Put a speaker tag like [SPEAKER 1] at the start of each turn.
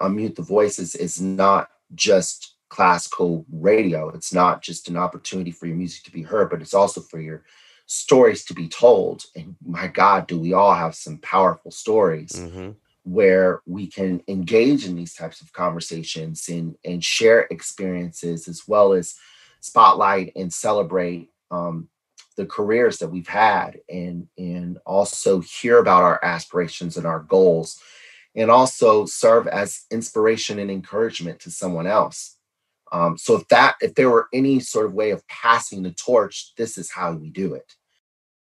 [SPEAKER 1] Unmute the Voices is not just classical radio. It's not just an opportunity for your music to be heard, but it's also for your stories to be told. And my God, do we all have some powerful stories mm-hmm. where we can engage in these types of conversations and, and share experiences as well as spotlight and celebrate um, the careers that we've had and and also hear about our aspirations and our goals and also serve as inspiration and encouragement to someone else. Um, so if that if there were any sort of way of passing the torch this is how we do it